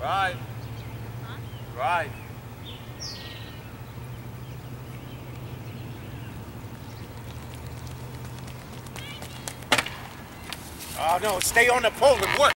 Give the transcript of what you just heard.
Right. Huh? Right. Oh no, stay on the pole and work.